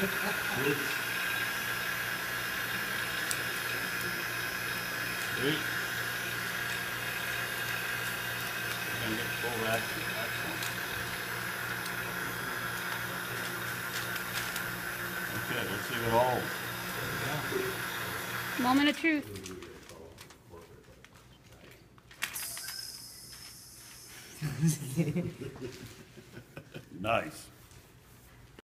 Sweet. Gonna get full rack. Okay, let's see what all, Moment of truth. nice.